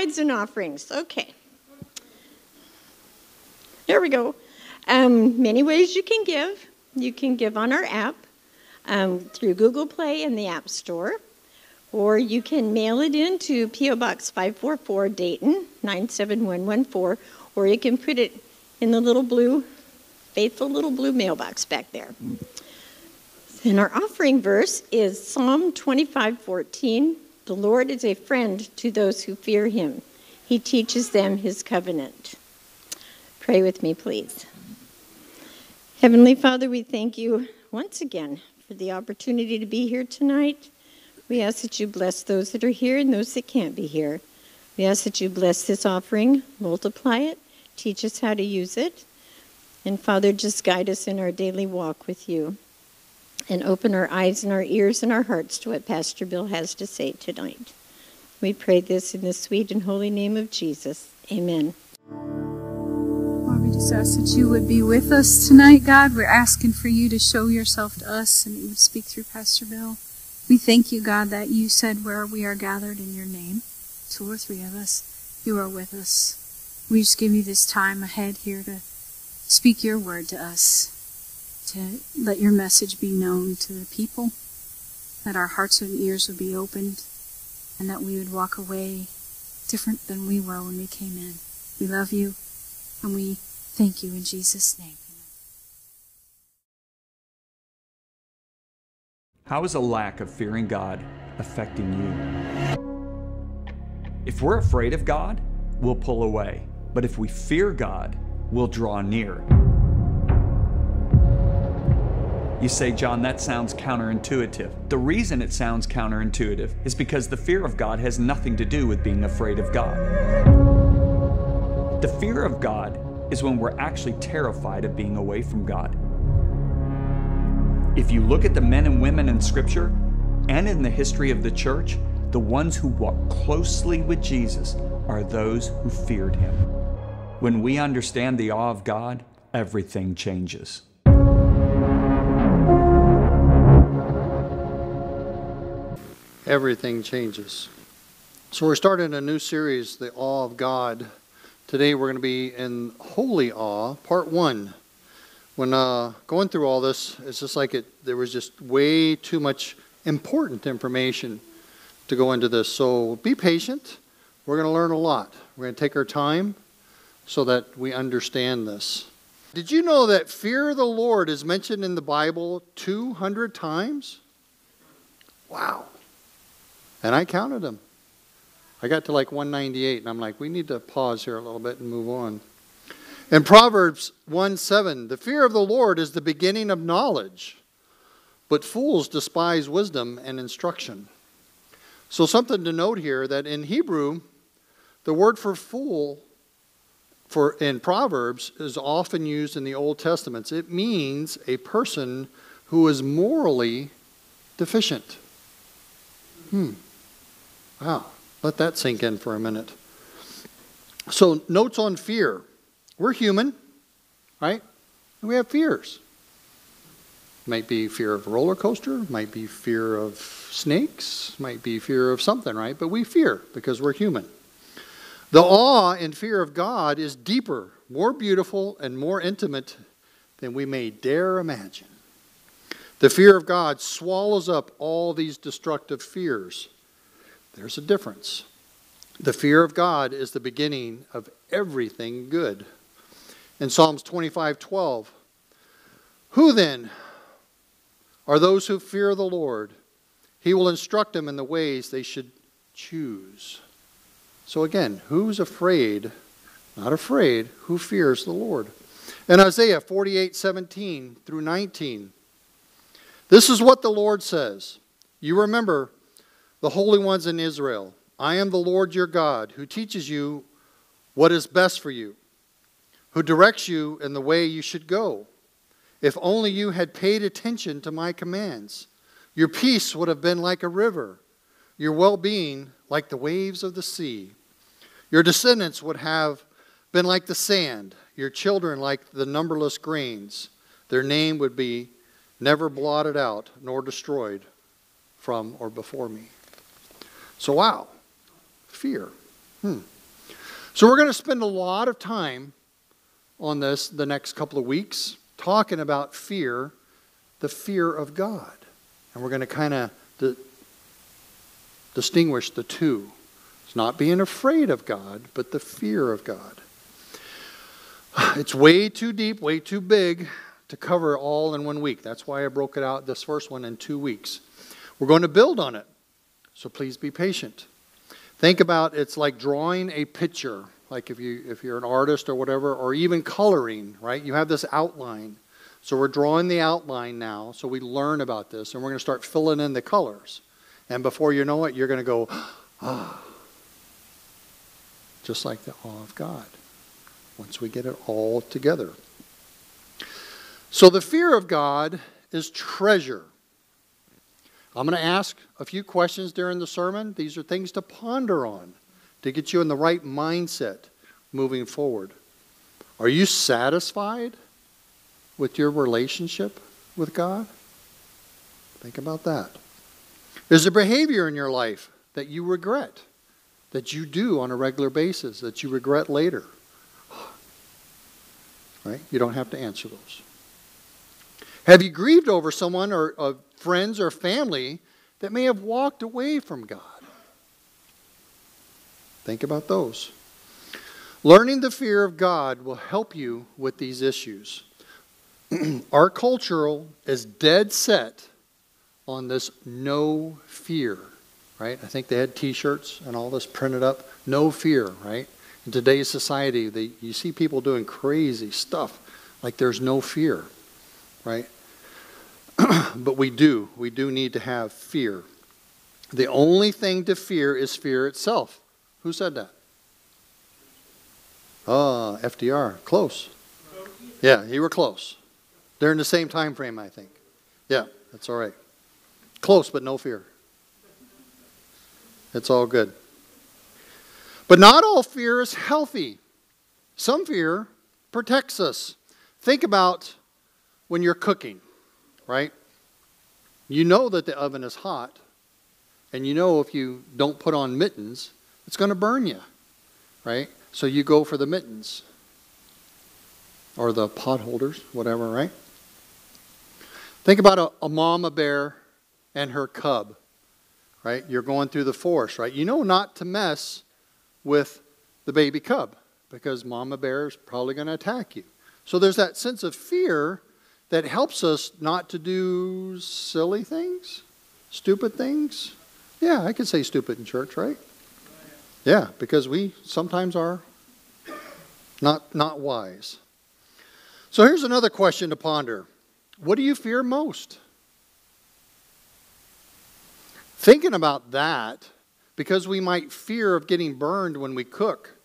tithes and offerings. Okay. There we go. Um, many ways you can give. You can give on our app um, through Google Play and the App Store, or you can mail it in to P.O. Box 544 Dayton 97114, or you can put it in the little blue, faithful little blue mailbox back there. And our offering verse is Psalm 25:14. The Lord is a friend to those who fear him. He teaches them his covenant. Pray with me, please. Heavenly Father, we thank you once again for the opportunity to be here tonight. We ask that you bless those that are here and those that can't be here. We ask that you bless this offering, multiply it, teach us how to use it. And Father, just guide us in our daily walk with you and open our eyes and our ears and our hearts to what Pastor Bill has to say tonight. We pray this in the sweet and holy name of Jesus. Amen. Lord, we just ask that you would be with us tonight, God. We're asking for you to show yourself to us and that you would speak through Pastor Bill. We thank you, God, that you said where we are gathered in your name, two or three of us, you are with us. We just give you this time ahead here to speak your word to us to let your message be known to the people, that our hearts and ears would be opened, and that we would walk away different than we were when we came in. We love you, and we thank you in Jesus' name. How is a lack of fearing God affecting you? If we're afraid of God, we'll pull away. But if we fear God, we'll draw near. You say, John, that sounds counterintuitive. The reason it sounds counterintuitive is because the fear of God has nothing to do with being afraid of God. The fear of God is when we're actually terrified of being away from God. If you look at the men and women in Scripture and in the history of the church, the ones who walked closely with Jesus are those who feared him. When we understand the awe of God, everything changes. Everything changes. So we're starting a new series, The Awe of God. Today we're going to be in Holy Awe, Part 1. When uh, going through all this, it's just like it. there was just way too much important information to go into this. So be patient. We're going to learn a lot. We're going to take our time so that we understand this. Did you know that fear of the Lord is mentioned in the Bible 200 times? Wow. And I counted them. I got to like 198, and I'm like, we need to pause here a little bit and move on. In Proverbs 1 7, the fear of the Lord is the beginning of knowledge, but fools despise wisdom and instruction. So, something to note here that in Hebrew, the word for fool for in Proverbs is often used in the Old Testament. It means a person who is morally deficient. Hmm. Wow, let that sink in for a minute. So, notes on fear. We're human, right? we have fears. Might be fear of a roller coaster, might be fear of snakes, might be fear of something, right? But we fear because we're human. The awe and fear of God is deeper, more beautiful, and more intimate than we may dare imagine. The fear of God swallows up all these destructive fears. There's a difference. The fear of God is the beginning of everything good. In Psalms 25:12, who then are those who fear the Lord? He will instruct them in the ways they should choose. So again, who's afraid? Not afraid, who fears the Lord? In Isaiah 48:17 through 19, this is what the Lord says. You remember the holy ones in Israel. I am the Lord your God, who teaches you what is best for you, who directs you in the way you should go. If only you had paid attention to my commands, your peace would have been like a river, your well being like the waves of the sea. Your descendants would have been like the sand, your children like the numberless grains. Their name would be never blotted out nor destroyed from or before me. So, wow, fear. Hmm. So we're going to spend a lot of time on this the next couple of weeks talking about fear, the fear of God. And we're going to kind of di- distinguish the two. It's not being afraid of God, but the fear of God. It's way too deep, way too big to cover all in one week. That's why I broke it out, this first one, in two weeks. We're going to build on it, so please be patient. Think about it's like drawing a picture, like if you if you're an artist or whatever, or even coloring, right? You have this outline. So we're drawing the outline now, so we learn about this, and we're going to start filling in the colors. And before you know it, you're going to go, ah, just like the awe of God. Once we get it all together. So the fear of God is treasure. I'm going to ask a few questions during the sermon. These are things to ponder on to get you in the right mindset moving forward. Are you satisfied with your relationship with God? Think about that. Is there behavior in your life that you regret, that you do on a regular basis, that you regret later? Right? You don't have to answer those. Have you grieved over someone or uh, friends or family that may have walked away from God? Think about those. Learning the fear of God will help you with these issues. Our culture is dead set on this no fear, right? I think they had t shirts and all this printed up. No fear, right? In today's society, they, you see people doing crazy stuff like there's no fear, right? but we do. We do need to have fear. The only thing to fear is fear itself. Who said that? Ah, FDR. Close. Yeah, you were close. They're in the same time frame, I think. Yeah, that's all right. Close, but no fear. It's all good. But not all fear is healthy. Some fear protects us. Think about when you're cooking, right? You know that the oven is hot, and you know if you don't put on mittens, it's going to burn you, right? So you go for the mittens or the pot holders, whatever, right? Think about a, a mama bear and her cub, right? You're going through the forest, right? You know not to mess with the baby cub because mama bear is probably going to attack you. So there's that sense of fear that helps us not to do silly things, stupid things. Yeah, I could say stupid in church, right? Yeah, because we sometimes are not not wise. So here's another question to ponder. What do you fear most? Thinking about that, because we might fear of getting burned when we cook,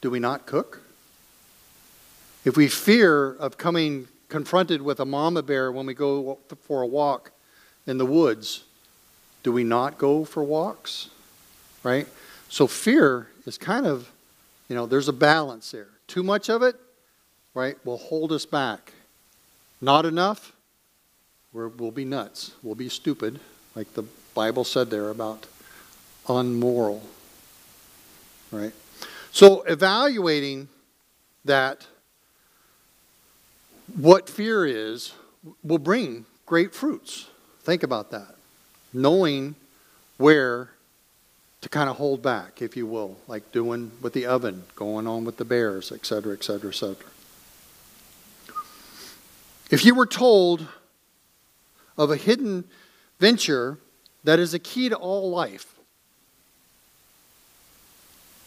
do we not cook? If we fear of coming confronted with a mama bear when we go for a walk in the woods, do we not go for walks? Right? So fear is kind of, you know, there's a balance there. Too much of it, right, will hold us back. Not enough, we will be nuts. We'll be stupid, like the Bible said there about unmoral. Right? So evaluating that what fear is will bring great fruits. Think about that. Knowing where to kind of hold back, if you will, like doing with the oven, going on with the bears, etc., etc., etc. If you were told of a hidden venture that is a key to all life,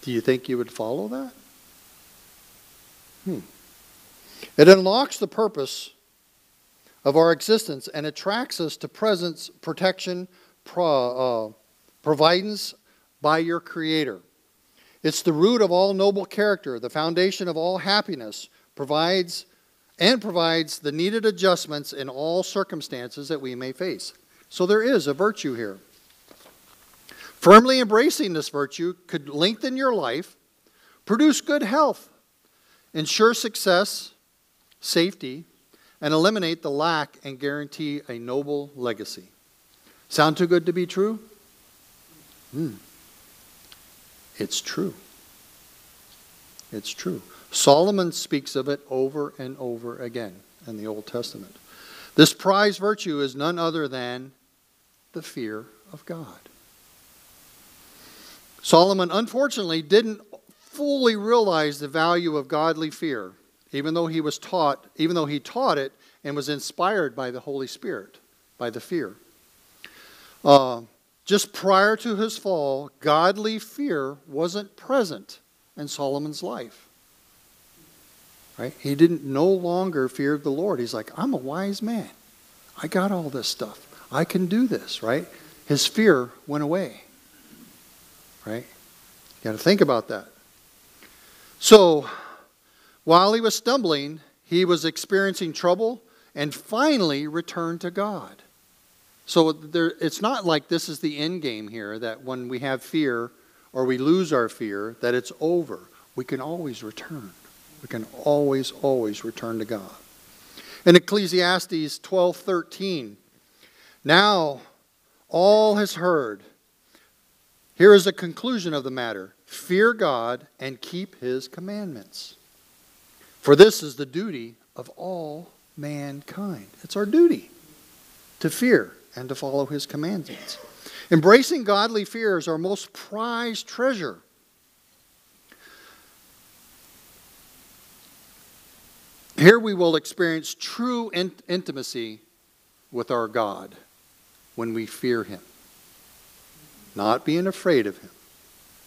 do you think you would follow that? Hmm. It unlocks the purpose of our existence and attracts us to presence, protection, pro, uh, providence by your Creator. It's the root of all noble character, the foundation of all happiness, provides and provides the needed adjustments in all circumstances that we may face. So there is a virtue here. Firmly embracing this virtue could lengthen your life, produce good health, ensure success, safety, and eliminate the lack and guarantee a noble legacy. Sound too good to be true? Hmm. It's true. It's true. Solomon speaks of it over and over again in the Old Testament. This prized virtue is none other than the fear of God. Solomon, unfortunately, didn't fully realize the value of godly fear, even though he was taught, even though he taught it and was inspired by the Holy Spirit, by the fear. Uh, just prior to his fall, godly fear wasn't present in Solomon's life. Right? He didn't no longer fear the Lord. He's like, I'm a wise man. I got all this stuff. I can do this, right? His fear went away. Right? You got to think about that. So, while he was stumbling, he was experiencing trouble and finally returned to God. So there, it's not like this is the end game here, that when we have fear or we lose our fear, that it's over. We can always return. We can always, always return to God. In Ecclesiastes 12:13, now all has heard. Here is the conclusion of the matter. Fear God and keep his commandments. For this is the duty of all mankind. It's our duty to fear and to follow his commandments. Embracing godly fear is our most prized treasure. Here we will experience true in- intimacy with our God when we fear Him. Not being afraid of Him,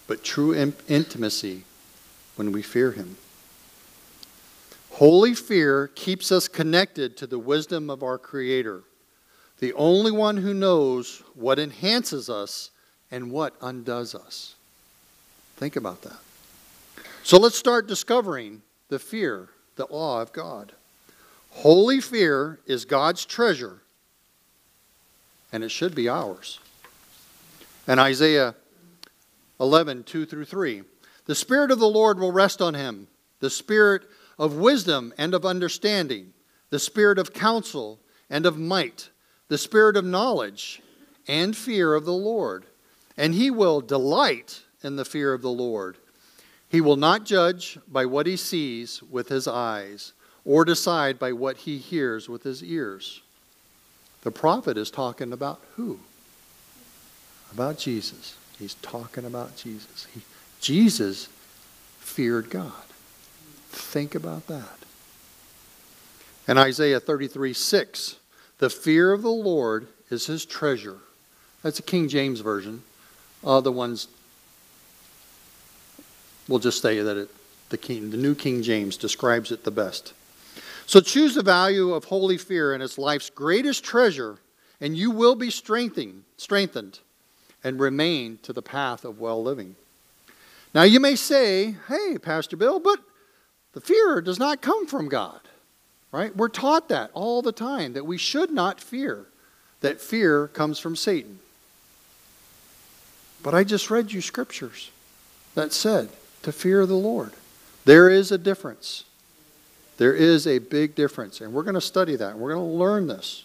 but true in- intimacy when we fear Him. Holy fear keeps us connected to the wisdom of our Creator, the only one who knows what enhances us and what undoes us. Think about that. So let's start discovering the fear the awe of God. Holy fear is God's treasure, and it should be ours. And Isaiah 11, 2 through 3. The Spirit of the Lord will rest on him, the Spirit of wisdom and of understanding, the Spirit of counsel and of might, the Spirit of knowledge and fear of the Lord. And he will delight in the fear of the Lord. He will not judge by what he sees with his eyes or decide by what he hears with his ears. The prophet is talking about who? About Jesus. He's talking about Jesus. He, Jesus feared God. Think about that. And Isaiah 33 6, the fear of the Lord is his treasure. That's a King James version. Other ones We'll just say that it, the, King, the New King James describes it the best. So choose the value of holy fear and its life's greatest treasure, and you will be strengthened, strengthened and remain to the path of well living. Now you may say, hey, Pastor Bill, but the fear does not come from God. Right? We're taught that all the time, that we should not fear, that fear comes from Satan. But I just read you scriptures that said to fear the Lord. There is a difference. There is a big difference, and we're going to study that. We're going to learn this.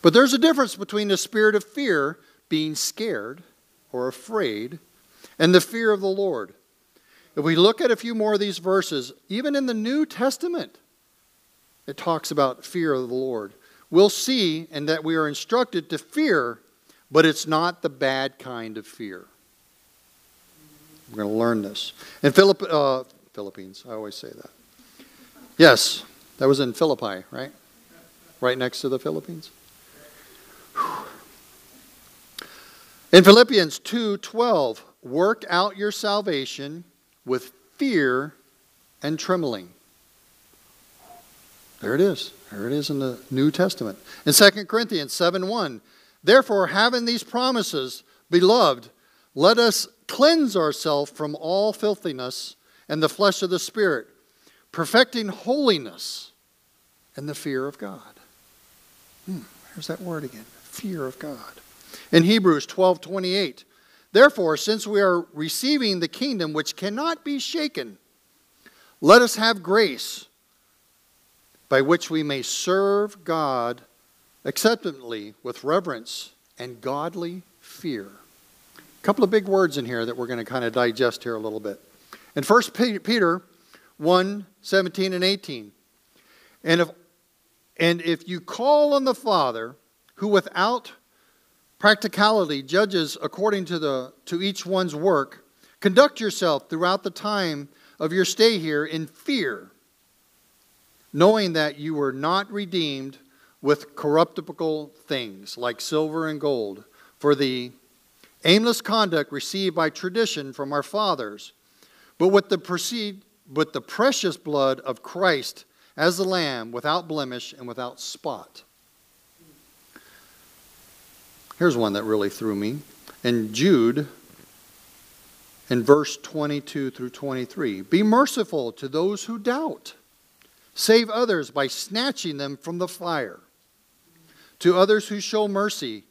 But there's a difference between the spirit of fear, being scared or afraid, and the fear of the Lord. If we look at a few more of these verses, even in the New Testament, it talks about fear of the Lord. We'll see and that we are instructed to fear, but it's not the bad kind of fear. We're going to learn this. In Philipp- uh, Philippines, I always say that. Yes, that was in Philippi, right? Right next to the Philippines. In Philippians 2:12, work out your salvation with fear and trembling. There it is. There it is in the New Testament. In 2 Corinthians 7:1, therefore having these promises, beloved, let us cleanse ourselves from all filthiness and the flesh of the Spirit, perfecting holiness and the fear of God. Hmm, there's that word again fear of God. In Hebrews 12 28, therefore, since we are receiving the kingdom which cannot be shaken, let us have grace by which we may serve God acceptably with reverence and godly fear A couple of big words in here that we're going to kind of digest here a little bit. In 1 Peter 1 17 and 18. And if, and if you call on the Father, who without practicality judges according to, the, to each one's work, conduct yourself throughout the time of your stay here in fear, knowing that you were not redeemed with corruptible things like silver and gold for the aimless conduct received by tradition from our fathers, but with the proceed with the precious blood of Christ as the lamb without blemish and without spot. Here's one that really threw me. In Jude in verse 22 through 23, be merciful to those who doubt. Save others by snatching them from the fire. To others who show mercy,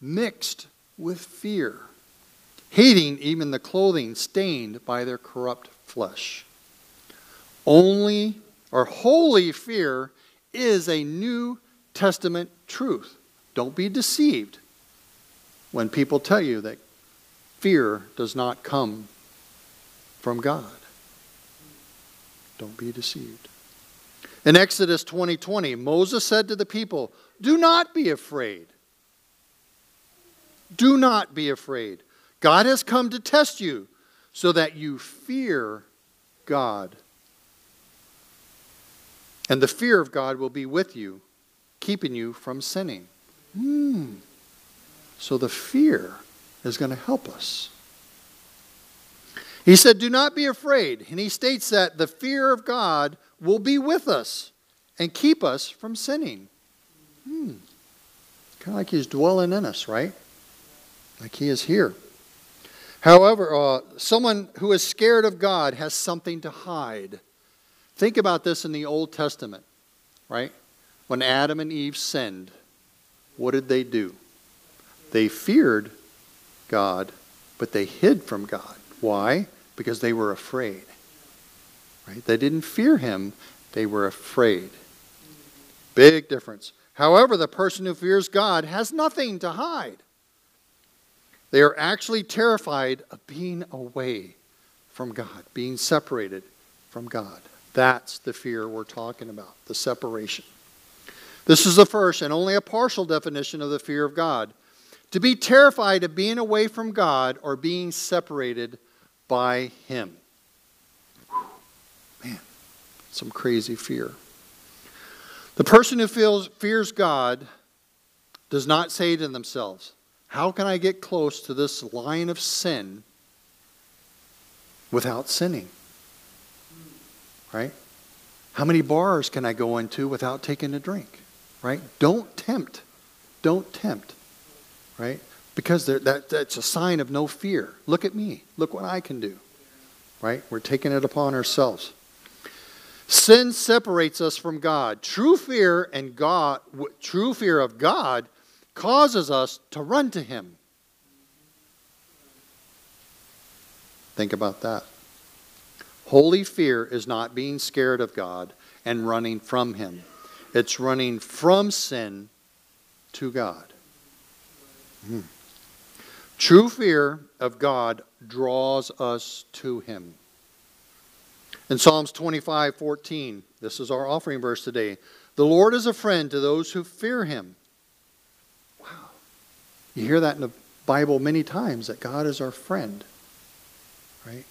mixed with fear, hating even the clothing stained by their corrupt flesh. Only or holy fear is a New Testament truth. Don't be deceived when people tell you that fear does not come from God. Don't be deceived. In Exodus 20:20, 20, Moses said to the people, "Do not be afraid. Do not be afraid. God has come to test you so that you fear God. And the fear of God will be with you, keeping you from sinning." Hmm. So the fear is going to help us. He said, Do not be afraid. And he states that the fear of God will be with us and keep us from sinning. Hmm. Kind of like he's dwelling in us, right? Like he is here. However, uh, someone who is scared of God has something to hide. Think about this in the Old Testament, right? When Adam and Eve sinned, what did they do? They feared God, but they hid from God. Why? Because they were afraid. Right? They didn't fear him, they were afraid. Big difference. However, the person who fears God has nothing to hide. They are actually terrified of being away from God, being separated from God. That's the fear we're talking about, the separation. This is the first and only a partial definition of the fear of God. To be terrified of being away from God or being separated by Him. Man, some crazy fear. The person who feels, fears God does not say to themselves, How can I get close to this line of sin without sinning? Right? How many bars can I go into without taking a drink? Right? Don't tempt. Don't tempt right? Because that, that's a sign of no fear. Look at me. Look what I can do, right? We're taking it upon ourselves. Sin separates us from God. True fear and God, true fear of God causes us to run to Him. Think about that. Holy fear is not being scared of God and running from Him, it's running from sin to God. Hmm. True fear of God draws us to Him. In Psalms 25 14, this is our offering verse today. The Lord is a friend to those who fear Him. Wow. You hear that in the Bible many times that God is our friend, right?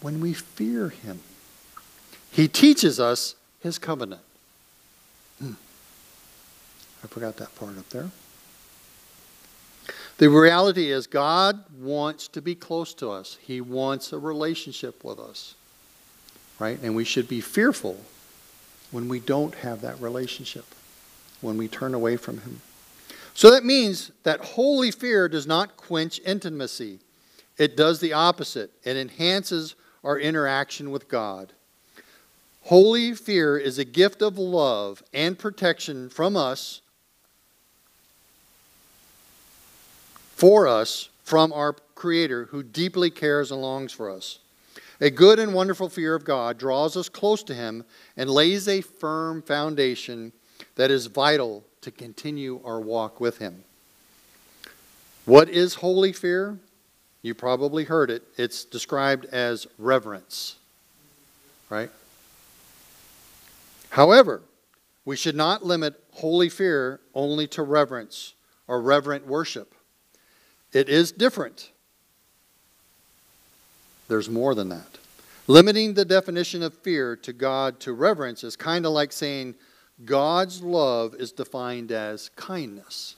When we fear Him, He teaches us His covenant. Hmm. I forgot that part up there. The reality is, God wants to be close to us. He wants a relationship with us. Right? And we should be fearful when we don't have that relationship, when we turn away from Him. So that means that holy fear does not quench intimacy, it does the opposite. It enhances our interaction with God. Holy fear is a gift of love and protection from us for us from our Creator who deeply cares and longs for us. A good and wonderful fear of God draws us close to Him and lays a firm foundation that is vital to continue our walk with Him. What is holy fear? You probably heard it. It's described as reverence. Right? However, we should not limit holy fear only to reverence or reverent worship. It is different. There's more than that. Limiting the definition of fear to God to reverence is kind of like saying God's love is defined as kindness.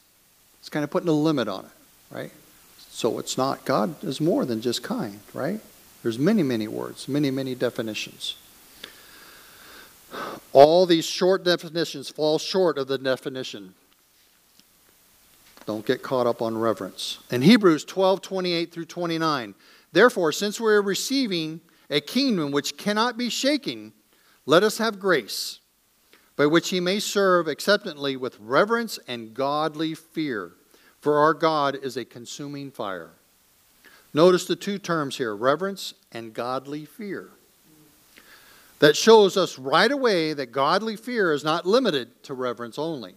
It's kind of putting a limit on it, right? So it's not, God is more than just kind, right? There's many, many words, many, many definitions. All these short definitions fall short of the definition. Don't get caught up on reverence. In Hebrews 12 28 through 29, therefore, since we are receiving a kingdom which cannot be shaken, let us have grace, by which he may serve acceptantly with reverence and godly fear. For our God is a consuming fire. Notice the two terms here reverence and godly fear. That shows us right away that godly fear is not limited to reverence only.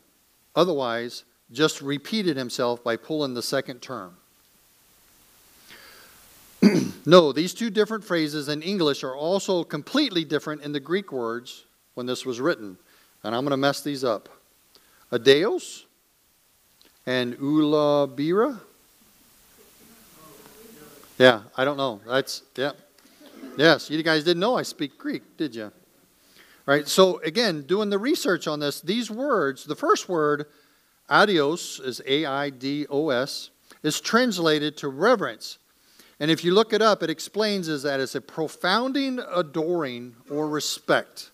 Otherwise, just repeated himself by pulling the second term. no, these two different phrases in English are also completely different in the Greek words when this was written. And I'm going to mess these up. Adeos and ulabira. Yeah, I don't know. That's, yeah. Yes, you guys didn't know I speak Greek, did you? All right, so again, doing the research on this, these words, the first word, adios, is A I D O S, is translated to reverence. And if you look it up, it explains is that it's a profounding adoring or respect.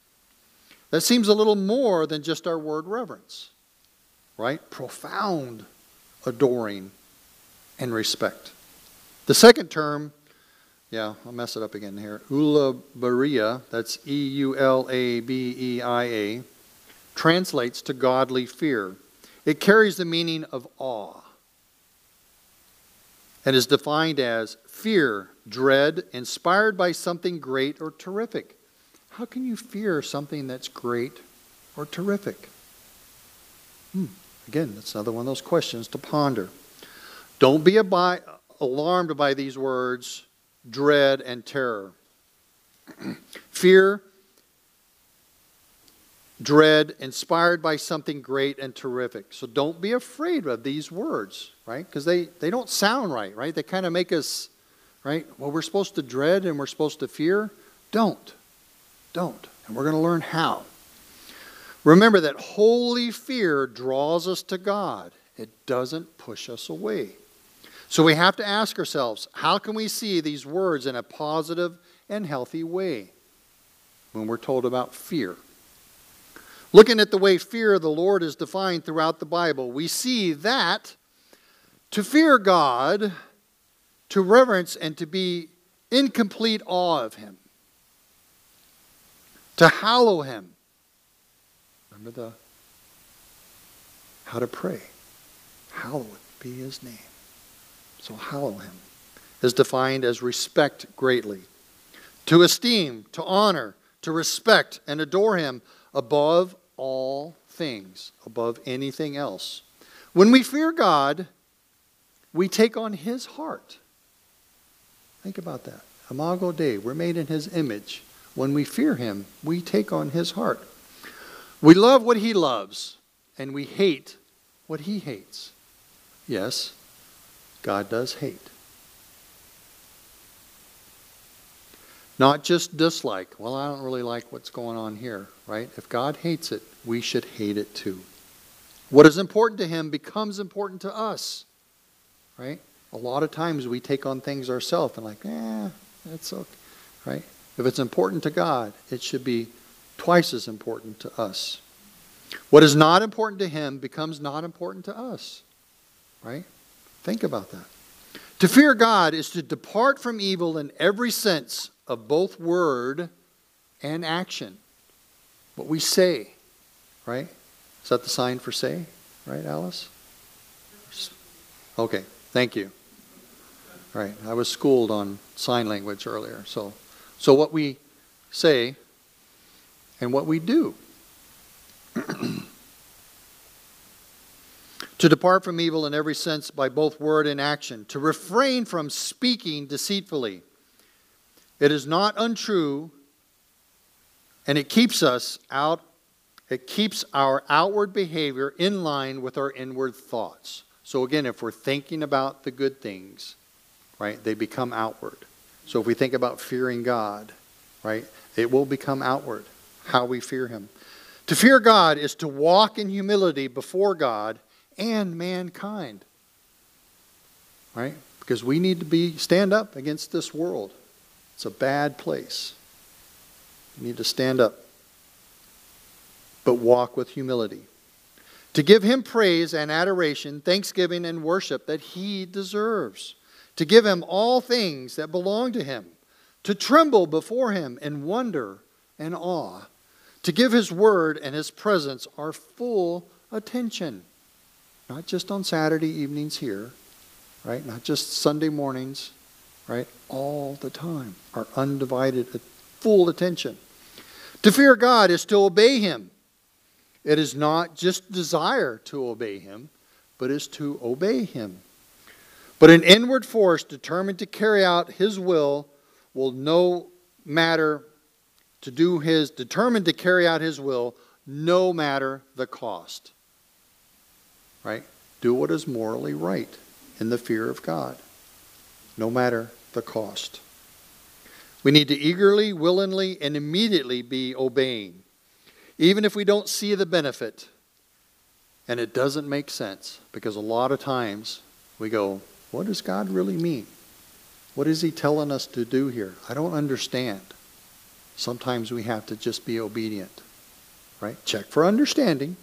That seems a little more than just our word reverence, right? Profound adoring and respect. The second term, yeah, I'll mess it up again here. Eulabeia, that's E U L A B E I A, translates to godly fear. It carries the meaning of awe and is defined as fear, dread, inspired by something great or terrific. How can you fear something that's great or terrific? Hmm. Again, that's another one of those questions to ponder. Don't be alarmed by these words, dread and terror. Fear, dread, inspired by something great and terrific. So don't be afraid of these words, right? Because they, they don't sound right, right? They kind of make us, right? Well, we're supposed to dread and we're supposed to fear. Don't. Don't. And we're going to learn how. Remember that holy fear draws us to God, it doesn't push us away. So we have to ask ourselves how can we see these words in a positive and healthy way when we're told about fear? Looking at the way fear of the Lord is defined throughout the Bible, we see that to fear God, to reverence, and to be in complete awe of Him to hallow him. Remember the how to pray. Hallowed be his name. So hallow him is defined as respect greatly. To esteem, to honor, to respect, and adore him above all things, above anything else. When we fear God, we take on his heart. Think about that. Imago Dei, we're made in his image. When we fear him, we take on his heart. We love what he loves, and we hate what he hates. Yes, God does hate. Not just dislike. Well, I don't really like what's going on here, right? If God hates it, we should hate it too. What is important to him becomes important to us, right? A lot of times we take on things ourselves and like, eh, that's okay, right? If it's important to God, it should be twice as important to us. What is not important to him becomes not important to us. Right? Think about that. To fear God is to depart from evil in every sense of both word and action. What we say, right? Is that the sign for say? Right, Alice? Okay, thank you. Right, I was schooled on sign language earlier, so so, what we say and what we do. to depart from evil in every sense by both word and action, to refrain from speaking deceitfully. It is not untrue, and it keeps us out, it keeps our outward behavior in line with our inward thoughts. So, again, if we're thinking about the good things, right, they become outward. So, if we think about fearing God, right, it will become outward how we fear Him. To fear God is to walk in humility before God and mankind. Right? Because we need to be stand up against this world. It's a bad place. We need to stand up. But walk with humility. To give him praise and adoration, thanksgiving and worship that he deserves. To give him all things that belong to him. To tremble before him in wonder and awe to give His Word and His presence our full attention. Not just on Saturday evenings here, right? Not just Sunday mornings, right? All the time. Our undivided, full attention. To fear God is to obey Him. It is not just desire to obey Him, but is to obey Him. But an inward force determined to carry out His will will no matter to do his, determined to carry out his will no matter the cost. Right? Do what is morally right in the fear of God, no matter the cost. We need to eagerly, willingly, and immediately be obeying, even if we don't see the benefit and it doesn't make sense, because a lot of times we go, What does God really mean? What is He telling us to do here? I don't understand. Sometimes we have to just be obedient. Right? Check for understanding,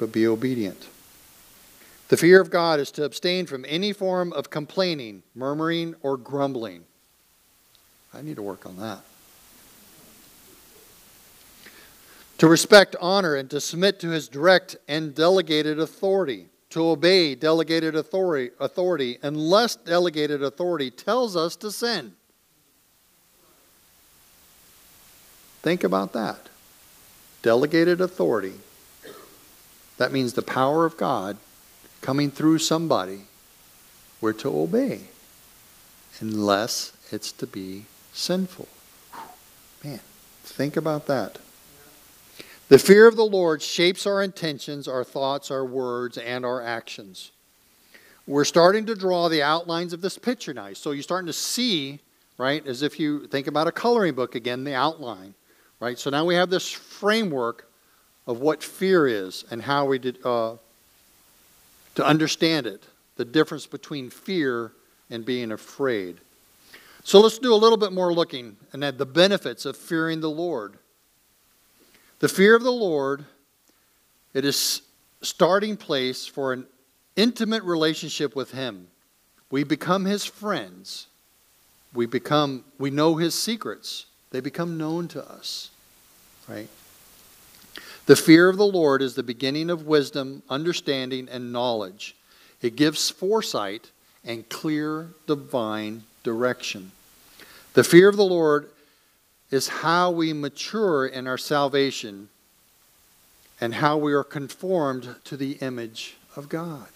but be obedient. The fear of God is to abstain from any form of complaining, murmuring, or grumbling. I need to work on that. To respect, honor, and to submit to his direct and delegated authority. To obey delegated authority, authority unless delegated authority tells us to sin. Think about that. Delegated authority. That means the power of God coming through somebody. We're to obey, unless it's to be sinful. Man, think about that. The fear of the Lord shapes our intentions, our thoughts, our words, and our actions. We're starting to draw the outlines of this picture now. So you're starting to see, right, as if you think about a coloring book again, the outline. Right? So now we have this framework of what fear is and how we did uh, to understand it, the difference between fear and being afraid. So let's do a little bit more looking and at the benefits of fearing the Lord. The fear of the Lord, it is starting place for an intimate relationship with him. We become his friends. We become we know his secrets. They become known to us, right? The fear of the Lord is the beginning of wisdom, understanding, and knowledge. It gives foresight and clear divine direction. The fear of the Lord is how we mature in our salvation and how we are conformed to the image of God.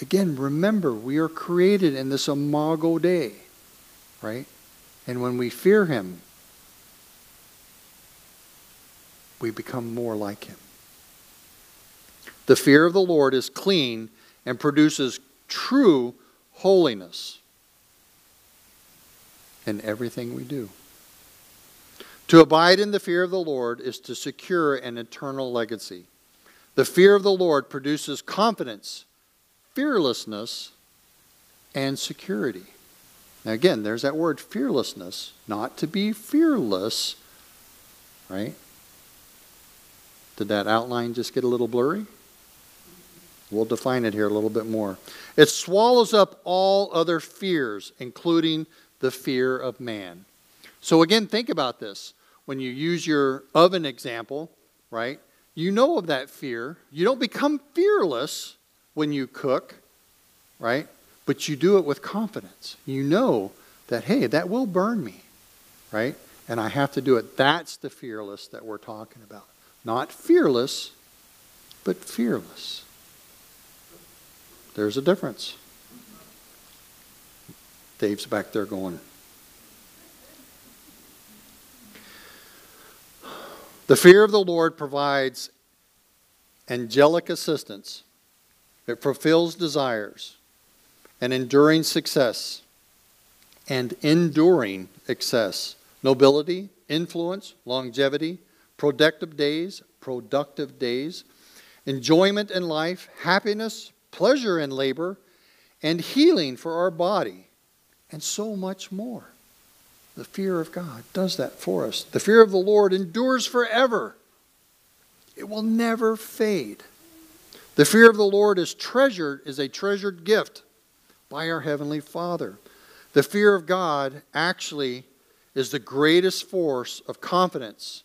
Again, remember, we are created in this imago Dei, right? And when we fear Him, we become more like him. The fear of the Lord is clean and produces true holiness in everything we do. To abide in the fear of the Lord is to secure an eternal legacy. The fear of the Lord produces confidence, fearlessness, and security. Now, again, there's that word fearlessness, not to be fearless, right? Did that outline just get a little blurry? We'll define it here a little bit more. It swallows up all other fears, including the fear of man. So, again, think about this. When you use your oven example, right? You know of that fear. You don't become fearless when you cook, right? But you do it with confidence. You know that, hey, that will burn me, right? And I have to do it. That's the fearless that we're talking about. Not fearless, but fearless. There's a difference. Dave's back there going. The fear of the Lord provides angelic assistance. It fulfills desires and enduring success and enduring excess, nobility, influence, longevity, productive days, productive days, enjoyment in life, happiness, pleasure in labor, and healing for our body, and so much more. The fear of God does that for us. The fear of the Lord endures forever. It will never fade. The fear of the Lord is treasured, is a treasured gift by our Heavenly Father. The fear of God actually is the greatest force of confidence,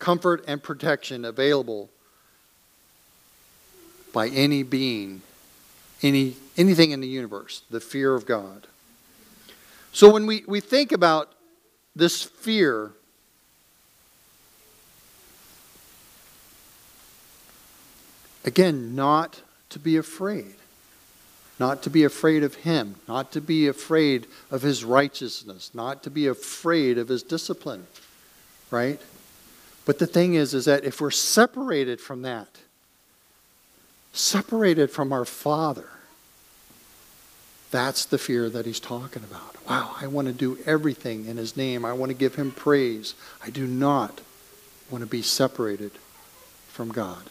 comfort, and protection available by any being, any, anything in the universe, the fear of God. So when we, we think about this fear, again, not to be afraid not to be afraid of him, not to be afraid of his righteousness, not to be afraid of his discipline, right? But the thing is, is that if we're separated from that, separated from our Father, that's the fear that he's talking about. Wow, I want to do everything in his name. I want to give him praise. I do not want to be separated from God.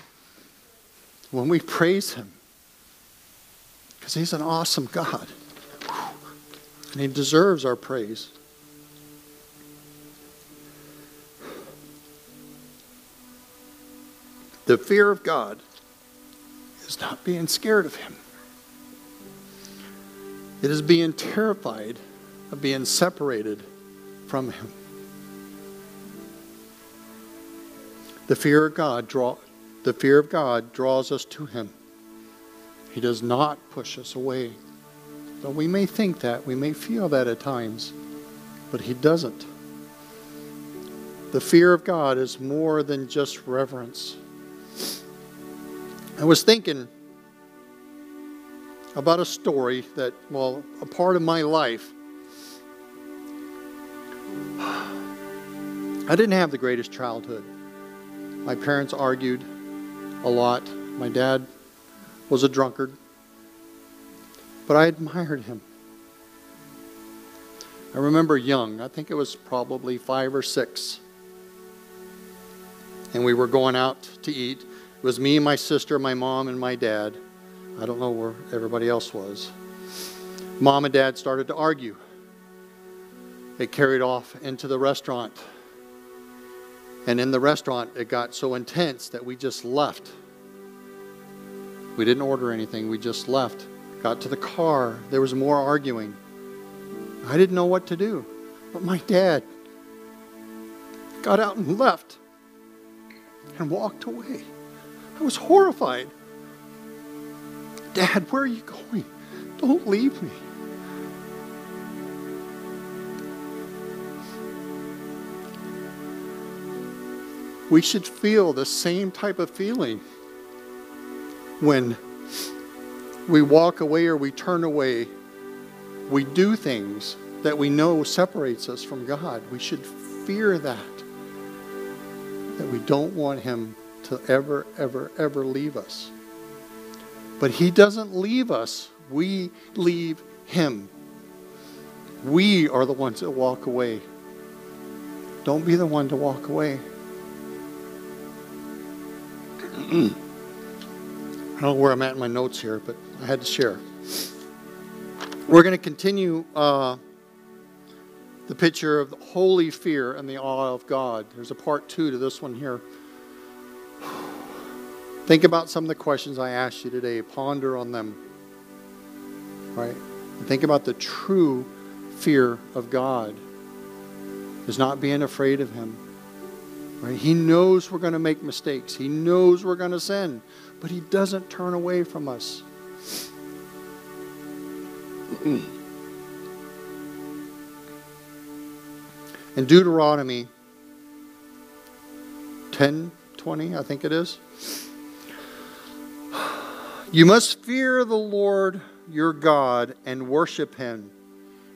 when we praise Him. Because He's an awesome God. And He deserves our praise. The fear of God is not being scared of Him, it is being terrified of being separated from Him. The fear of God draw, the fear of God draws us to Him. He does not push us away. Though we may think that, we may feel that at times, but He doesn't. The fear of God is more than just reverence. I was thinking about a story that, well, a part of my life I didn't have the greatest childhood. My parents argued a lot. My dad was a drunkard. But I admired him. I remember young, I think it was probably five or six. And we were going out to eat. It was me, my sister, my mom, and my dad. I don't know where everybody else was. Mom and dad started to argue. It carried off into the restaurant. And in the restaurant, it got so intense that we just left. We didn't order anything, we just left. Got to the car, there was more arguing. I didn't know what to do. But my dad got out and left and walked away. I was horrified. Dad, where are you going? Don't leave me. We should feel the same type of feeling when we walk away or we turn away. We do things that we know separates us from God. We should fear that. That we don't want Him to ever, ever, ever leave us. But He doesn't leave us, we leave Him. We are the ones that walk away. Don't be the one to walk away. I don't know where I'm at in my notes here, but I had to share. We're going to continue uh, the picture of the holy fear and the awe of God. There's a part two to this one here. Think about some of the questions I asked you today. Ponder on them. Right? And think about the true fear of God is not being afraid of Him. Right? He knows we're going to make mistakes. He knows we're going to sin, but He doesn't turn away from us. In Deuteronomy 10 20, I think it is. You must fear the Lord your God and worship him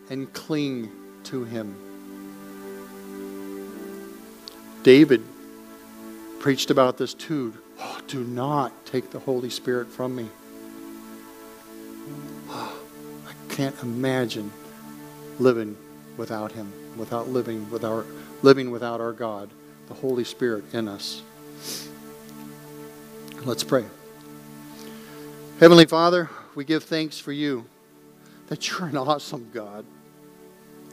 and cling to him. David preached about this too. Oh, do not take the Holy Spirit from me. Oh, I can't imagine living without him, without living without living without our God, the Holy Spirit in us. Let's pray. Heavenly Father, we give thanks for you that you're an awesome God.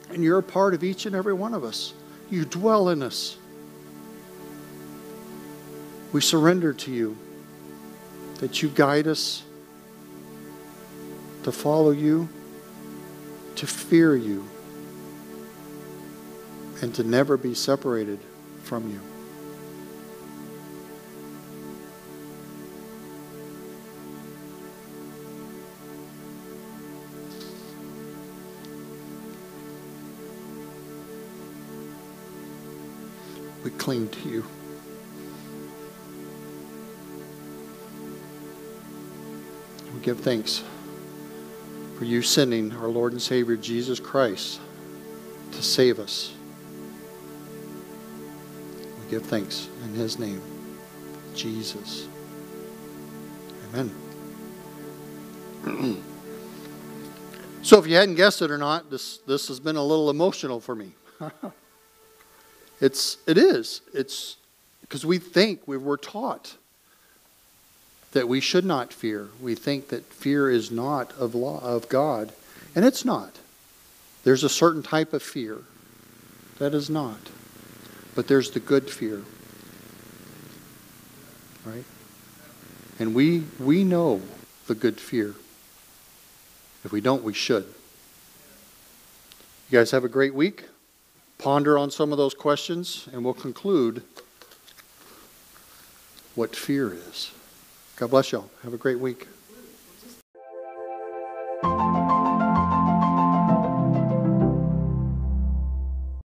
And you're a part of each and every one of us. You dwell in us. We surrender to you that you guide us to follow you, to fear you, and to never be separated from you. We cling to you. Give thanks for you sending our Lord and Savior Jesus Christ to save us. We give thanks in his name, Jesus. Amen. so if you hadn't guessed it or not, this, this has been a little emotional for me. It's it is. It's because we think we were taught that we should not fear. We think that fear is not of law of God, and it's not. There's a certain type of fear that is not. But there's the good fear. Right? And we we know the good fear. If we don't, we should. You guys have a great week ponder on some of those questions, and we'll conclude what fear is. God bless y'all. Have a great week.